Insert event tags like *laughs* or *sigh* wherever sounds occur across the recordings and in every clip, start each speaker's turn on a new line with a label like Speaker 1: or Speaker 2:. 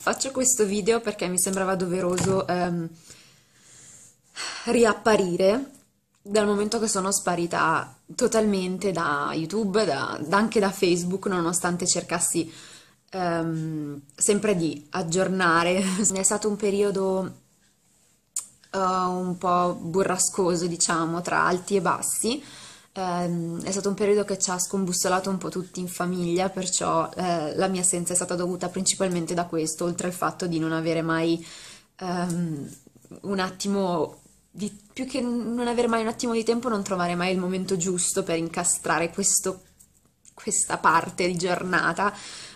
Speaker 1: Faccio questo video perché mi sembrava doveroso ehm, riapparire dal momento che sono sparita totalmente da YouTube, da, anche da Facebook, nonostante cercassi ehm, sempre di aggiornare. *laughs* È stato un periodo uh, un po' burrascoso, diciamo, tra alti e bassi. Um, è stato un periodo che ci ha scombussolato un po' tutti in famiglia, perciò uh, la mia assenza è stata dovuta principalmente da questo, oltre al fatto di non avere mai um, un attimo di, più che non avere mai un attimo di tempo, non trovare mai il momento giusto per incastrare questo, questa parte di giornata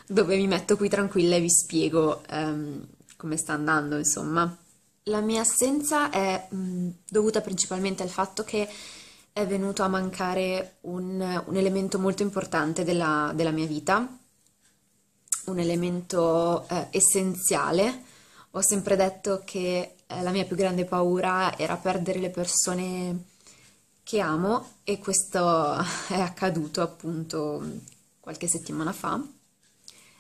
Speaker 1: dove mi metto qui tranquilla e vi spiego um, come sta andando, insomma. La mia assenza è mh, dovuta principalmente al fatto che è venuto a mancare un, un elemento molto importante della, della, mia vita, un elemento eh, essenziale. Ho sempre detto che eh, la mia più grande paura era perdere le persone che amo e questo *laughs* è accaduto appunto qualche settimana fa.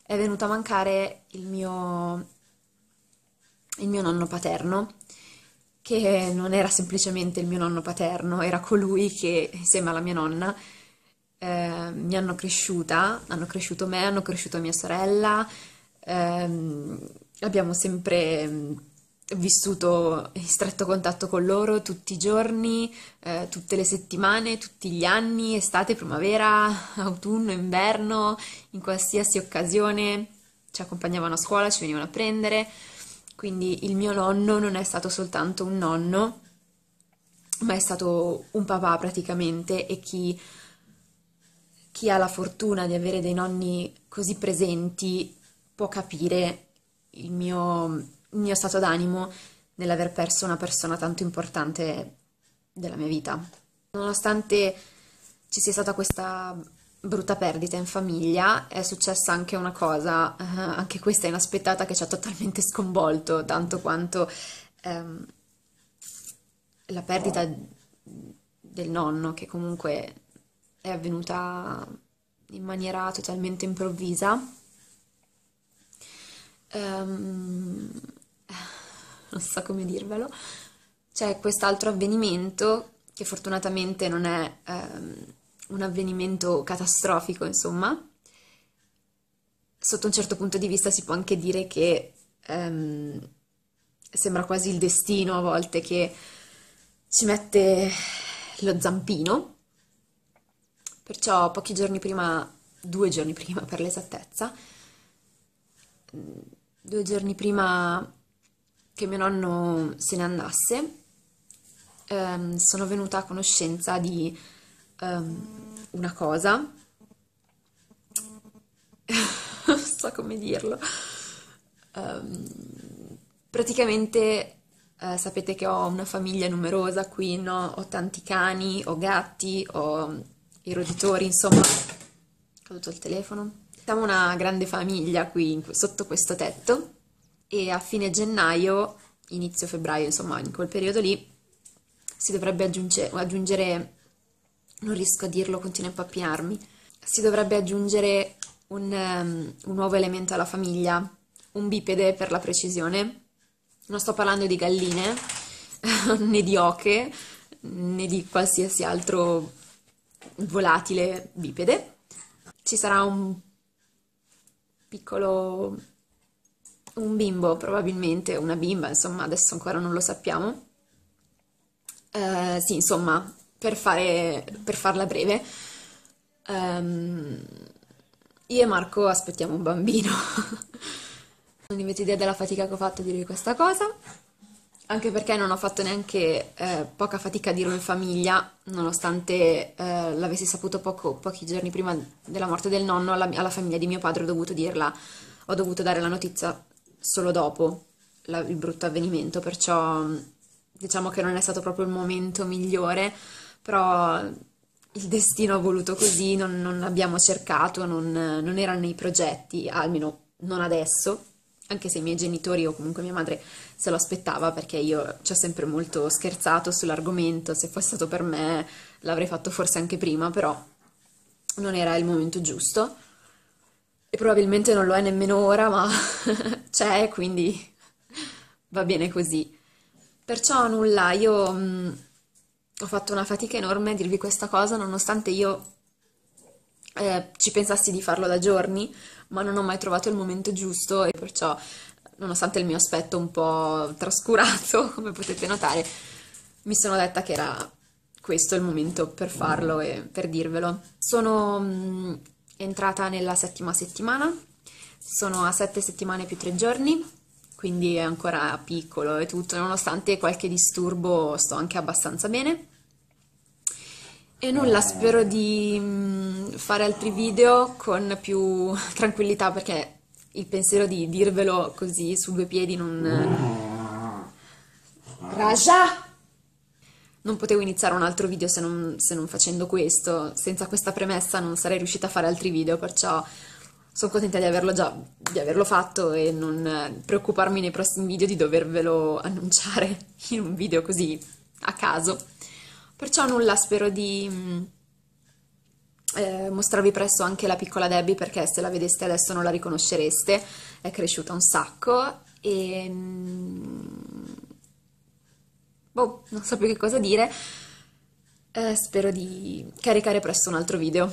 Speaker 1: È venuto a mancare il mio il mio nonno paterno, che non era semplicemente il mio nonno paterno, era colui che insieme alla mia nonna eh, mi hanno cresciuta, hanno cresciuto me, hanno cresciuto mia sorella, ehm, abbiamo sempre mm, vissuto in stretto contatto con loro tutti i giorni, eh, tutte le settimane, tutti gli anni, estate, primavera, *laughs* autunno, inverno, in qualsiasi occasione ci accompagnavano a scuola, ci venivano a prendere. Quindi il mio nonno non è stato soltanto un nonno, ma è stato un papà praticamente e chi, chi ha la fortuna di avere dei nonni così presenti può capire il mio, il mio stato d'animo nell'aver perso una persona tanto importante della mia vita. Nonostante ci sia stata questa brutta perdita in famiglia, è successa anche una cosa, eh, anche questa inaspettata, che ci ha totalmente sconvolto, tanto quanto ehm, la perdita del nonno, che comunque è avvenuta in maniera totalmente improvvisa. Um, *laughs* non so come dirvelo. C'è quest'altro avvenimento che fortunatamente non è... Um, un avvenimento catastrofico, insomma. Sotto un certo punto di vista si può anche dire che um, sembra quasi il destino a volte che ci mette lo zampino. Perciò pochi giorni prima, due giorni prima per l'esattezza, due giorni prima che mio nonno se ne andasse, um, sono venuta a conoscenza di um, una cosa, non *laughs* so come dirlo, um, praticamente uh, sapete che ho una famiglia numerosa qui, no? ho tanti cani, ho gatti, ho i roditori, insomma, è caduto il telefono. Siamo una grande famiglia qui sotto questo tetto e a fine gennaio, inizio febbraio, insomma, in quel periodo lì, si dovrebbe aggiunge, aggiungere non riesco a dirlo, continuo a impappiarmi. Si dovrebbe aggiungere un, um, un nuovo elemento alla famiglia, un bipede per la precisione. Non sto parlando di galline, *laughs* né di oche, né di qualsiasi altro volatile bipede. Ci sarà un piccolo un bimbo probabilmente, una bimba, insomma, adesso ancora non lo sappiamo. Uh, sì, insomma, per, fare, per farla breve, um, io e Marco aspettiamo un bambino. non avete idea della fatica che ho fatto a dire questa cosa, anche perché non ho fatto neanche eh, poca fatica a dirlo in famiglia, nonostante eh, l'avessi saputo poco, pochi giorni prima della morte del nonno, alla, alla, famiglia di mio padre ho dovuto dirla, ho dovuto dare la notizia solo dopo la, il brutto avvenimento, perciò diciamo che non è stato proprio il momento migliore però il destino ha voluto così, non, non abbiamo cercato, non, non era nei progetti, almeno non adesso, anche se i miei genitori o comunque mia madre se lo aspettava perché io ci ho sempre molto scherzato sull'argomento, se fosse stato per me l'avrei fatto forse anche prima, però non era il momento giusto e probabilmente non lo è nemmeno ora, ma *laughs* c'è quindi va bene così. Perciò nulla, io mh, ho fatto una fatica enorme a dirvi questa cosa, nonostante io eh, ci pensassi di farlo da giorni, ma non ho mai trovato il momento giusto e perciò, nonostante il mio aspetto un po' trascurato, *laughs* come potete notare, mi sono detta che era questo il momento per farlo e per dirvelo. Sono mh, entrata nella settima settimana, sono a sette settimane più tre giorni, quindi è ancora piccolo e tutto, nonostante qualche disturbo sto anche abbastanza bene. E nulla, spero di mm, fare altri video con più *laughs* tranquillità perché il pensiero di dirvelo così su due piedi non... Raja! Non potevo iniziare un altro video se non, se non facendo questo, senza questa premessa non sarei riuscita a fare altri video, perciò sono contenta di averlo già di averlo fatto e non preoccuparmi nei prossimi video di dovervelo *laughs* annunciare in un video così a caso. Perciò nulla, spero di mm, eh, mostrarvi presto anche la piccola Debbie perché se la vedeste adesso non la riconoscereste, è cresciuta un sacco e... Mm, boh, non so più che cosa dire. Eh, spero di caricare presto un altro video.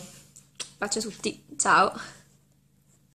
Speaker 1: Pace a tutti, ciao!